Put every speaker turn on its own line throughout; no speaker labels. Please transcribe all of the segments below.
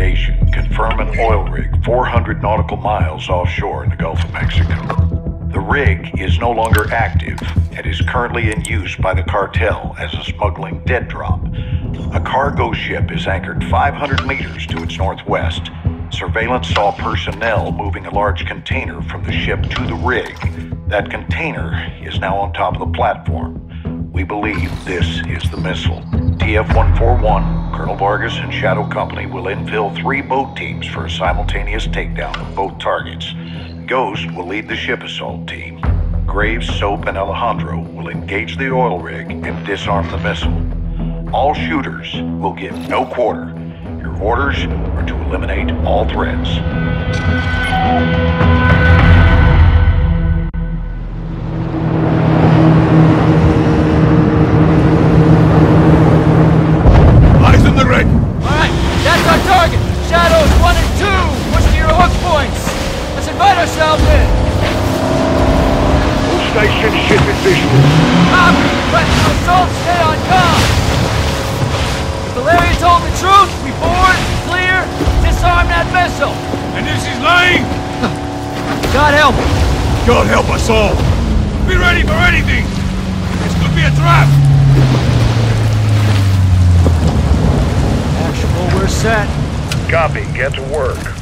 navigation confirm an oil rig 400 nautical miles offshore in the Gulf of Mexico. The rig is no longer active and is currently in use by the cartel as a smuggling dead drop. A cargo ship is anchored 500 meters to its northwest. Surveillance saw personnel moving a large container from the ship to the rig. That container is now on top of the platform. We believe this is the missile. TF-141, Colonel Vargas and Shadow Company will infill three boat teams for a simultaneous takedown of both targets. Ghost will lead the ship assault team. Graves, Soap, and Alejandro will engage the oil rig and disarm the missile. All shooters will give no quarter. Your orders are to eliminate all threats.
Station ship is visual.
Copy! To assault, stay on com! If Valeria told the truth, we board, clear, disarm that vessel!
And this is lying?
God help us!
God help us all! Be ready for anything! This could be a trap!
Actual, we're set.
Copy. Get to work.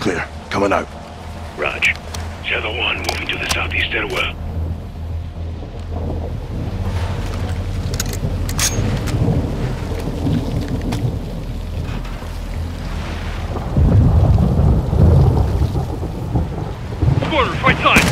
Clear.
Coming out.
Raj. Shadow 1 moving to the southeast stairwell. Squadron, right side!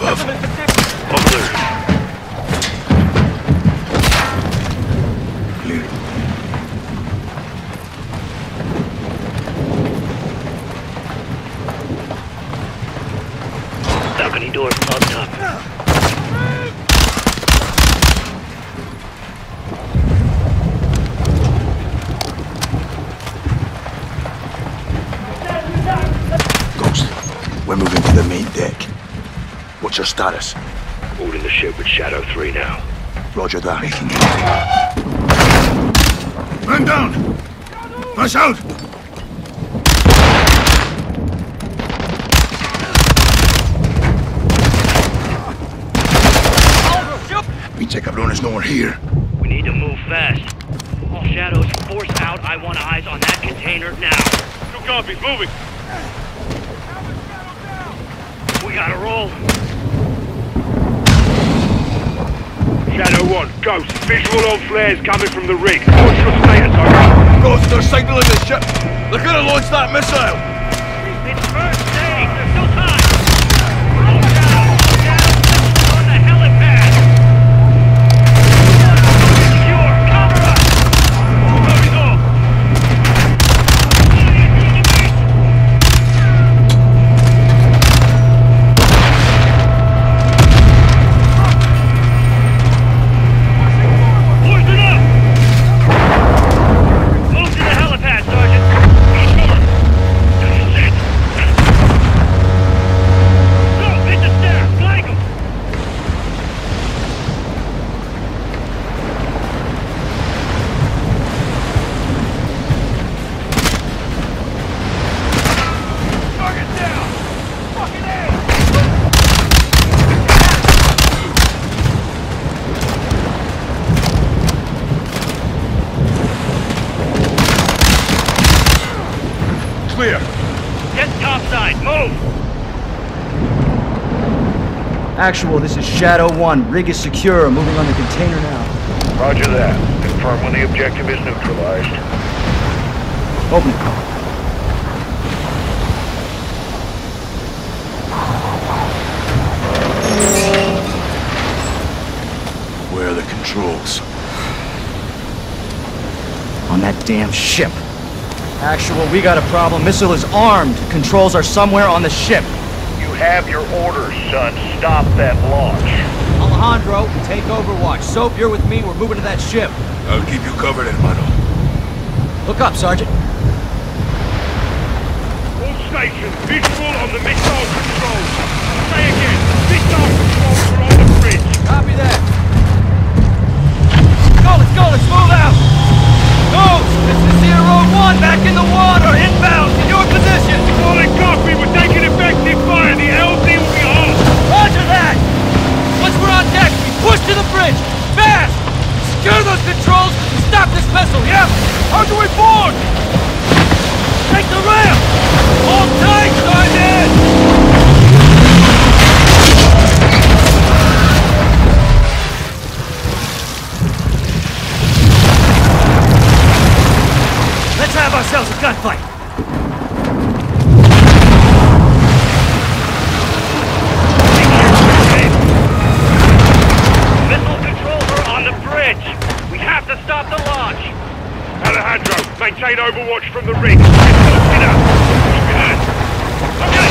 All clear.
Clear.
Balcony door up top.
Ghost, we're moving to the main deck. What's your status?
Holding the ship with Shadow 3 now.
Roger that. Man down! Rush out! Pinche cabrón is nowhere here.
We need to move fast. All shadows, force out. I want eyes on that container now. Two copies, moving. We gotta roll. Shadow 1, Ghost, visual on flares coming from the rig. What's your status, over?
Ghost, they're signaling the ship. They're gonna launch that missile.
Topside. Move.
Actual, this is Shadow 1. Rig is secure. Moving on the container now.
Roger that. Confirm when the objective is neutralized.
Open it.
Where are the controls?
On that damn ship. Actual, we got a problem. Missile is armed. Controls are somewhere on the ship.
You have your orders, son. Stop that launch.
Alejandro, take Overwatch. Soap, you're with me. We're moving to that ship.
I'll keep you covered, hermano.
Look up, Sergeant.
All stations, visual on the missile controls. Say again, missile controls are on the bridge.
Copy that. Go, let's go, let's move out. Ghost, this is Zero One, back in the water, inbound, in your position.
Copy, we're taking effective fire. The LZ will be on.
Roger that. Once we're on deck, we push to the bridge. Fast. Secure those controls and stop this vessel, yeah? How do we board? Take the ramp. Hold tight, Sergeant. Gunfight.
Missile controls are on the bridge. We have to stop the launch.
Alejandro, maintain overwatch from the rig. Get up.
Okay, let's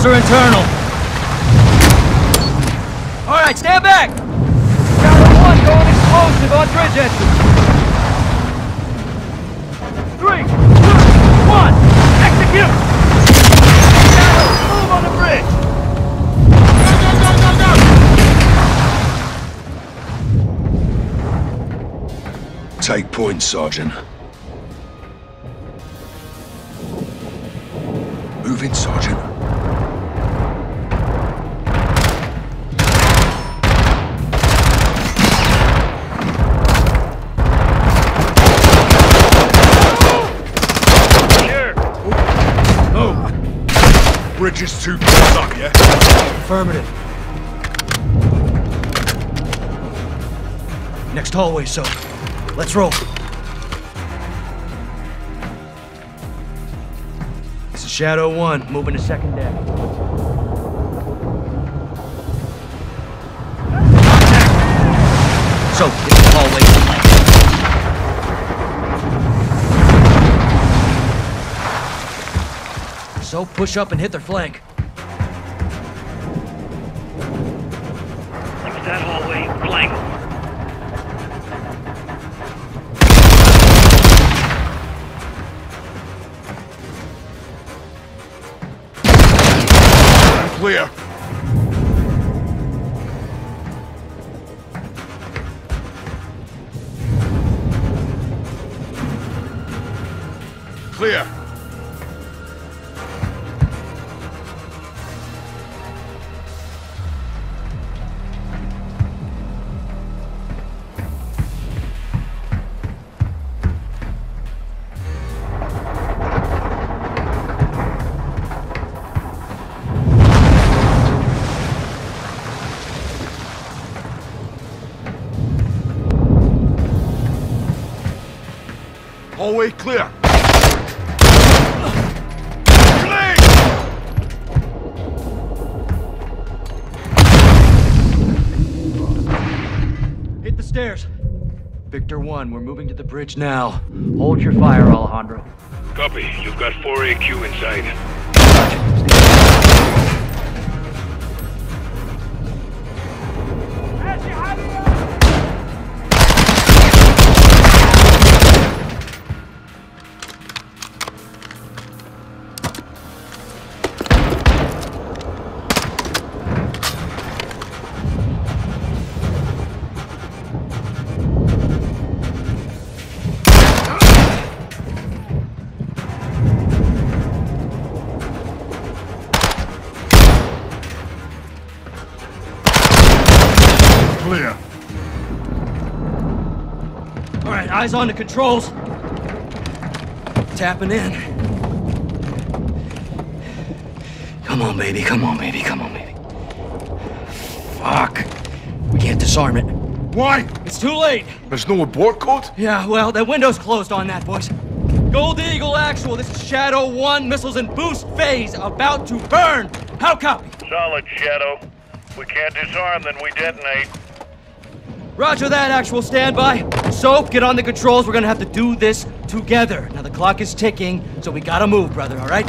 Controls are internal. All right, stand back. Shadow one going explosive on bridge entry. Three, two, one, execute. Shadow, move on the bridge. Go, go, go.
Take point, Sergeant. Move in, Sergeant. Bridge is two blocks up, yeah?
Affirmative. Next hallway, so let's roll. This is Shadow 1, moving to second deck. So, get the hallway So, push up and hit their flank.
That hallway. Flank.
Clear. Clear. Hallway clear. Clear!
Hit the stairs. Victor 1, we're moving to the bridge now. Hold your fire, Alejandro.
Copy. You've got 4 AQ inside.
Eyes on the controls. Tapping in. Come on, baby. Come on, baby. Come on, baby. Fuck. We can't disarm it.
Why?
It's too late.
There's no abort code?
Yeah, well, that window's closed on that, boys. Gold Eagle Actual, this is Shadow 1, missiles in boost phase, about to burn. How copy?
Solid, Shadow. We can't disarm, then we detonate.
Roger that, Actual standby. Soap, get on the controls. We're gonna have to do this together. Now, the clock is ticking, so we gotta move, brother, all right?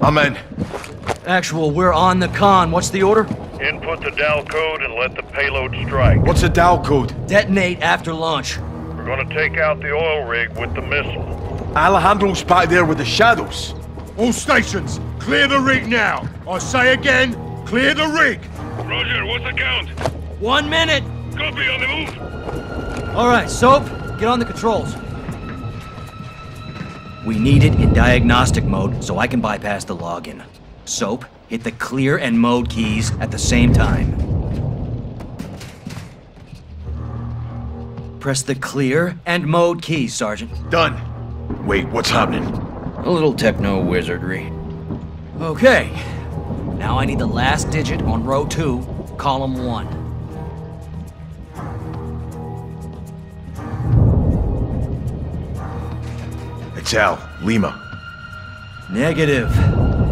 I'm in.
Actual, we're on the con. What's the order?
Input the DAL code and let the payload strike.
What's the DAL code?
Detonate after launch.
We're gonna take out the oil rig with the missile.
Alejandro's back there with the shadows.
All stations, clear the rig now. I say again, clear the rig.
Roger, what's the count?
One minute.
Copy on the move.
All right, Soap, get on the controls. We need it in diagnostic mode so I can bypass the login. Soap, hit the clear and mode keys at the same time. Press the clear and mode keys, Sergeant.
Done. Wait, what's happening?
A little techno wizardry. Okay. Now I need the last digit on row two, column one.
Al, Lima.
Negative.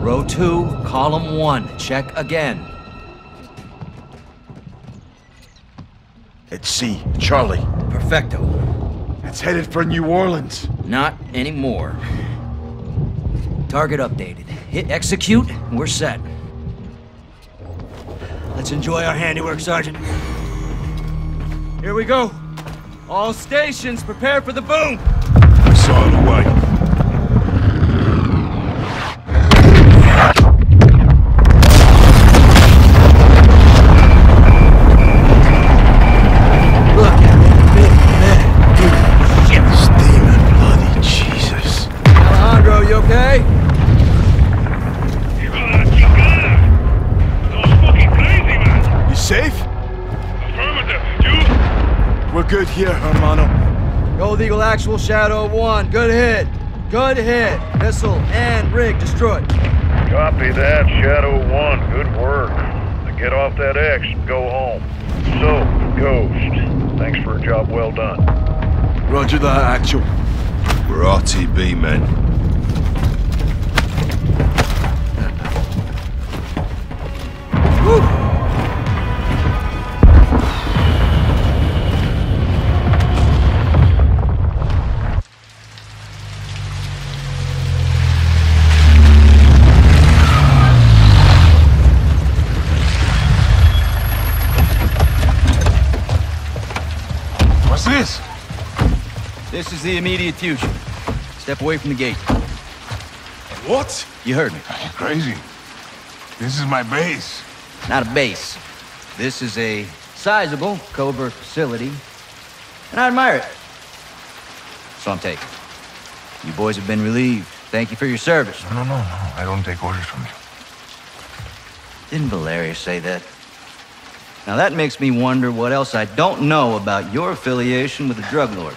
Row two, column one. Check again.
It's C, Charlie.
Perfecto.
It's headed for New Orleans.
Not anymore. Target updated. Hit execute, we're set. Let's enjoy our handiwork, Sergeant. Here we go. All stations, prepare for the boom!
I saw it away.
You okay?
You got a chingada. Those fucking crazy, man. You safe? Affirmative. You? We're good here, hermano.
Gold Eagle Actual Shadow 1. Good hit. Good hit. Missile and rig destroyed.
Copy that, Shadow 1. Good work. Now get off that X and go home. So, Ghost, thanks for a job well done.
Roger that, Actual.
We're RTB, men.
Is the immediate future. Step away from the gate.
What?
You heard me.
You're crazy. This is my base.
Not a base. This is a sizable covert facility, and I admire it. So I'm taking. You boys have been relieved. Thank you for your service.
No, no, no, no. I don't take orders from you.
Didn't Valeria say that? Now that makes me wonder what else I don't know about your affiliation with the drug lord.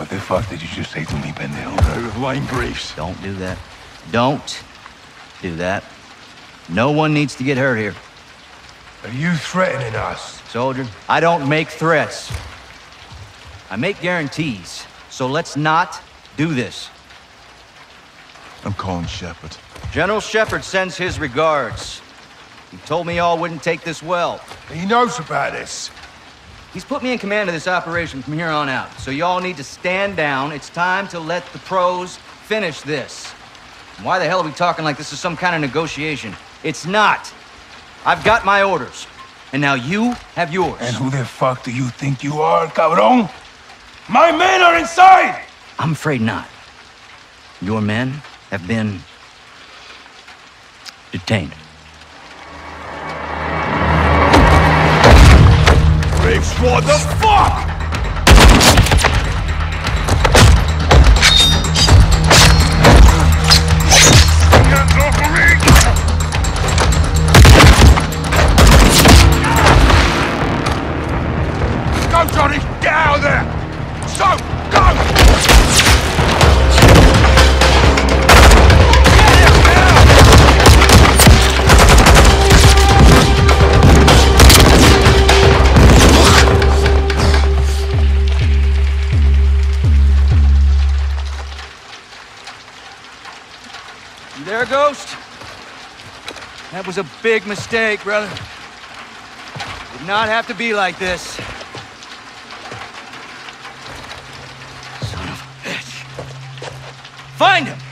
What the fuck did you just say to me, pendejo? Line briefs.
Don't do that. Don't do that. No one needs to get hurt here.
Are you threatening us?
Soldier, I don't make threats. I make guarantees. So let's not do this.
I'm calling Shepard.
General Shepard sends his regards. He told me y'all wouldn't take this well.
He knows about this.
He's put me in command of this operation from here on out. So y'all need to stand down. It's time to let the pros finish this. And why the hell are we talking like this is some kind of negotiation? It's not. I've got my orders. And now you have yours.
And who the fuck do you think you are, cabron? My men are inside!
I'm afraid not. Your men have been detained.
What the fuck?
Was a big mistake, brother. Did not have to be like this. Son of a bitch. Find him!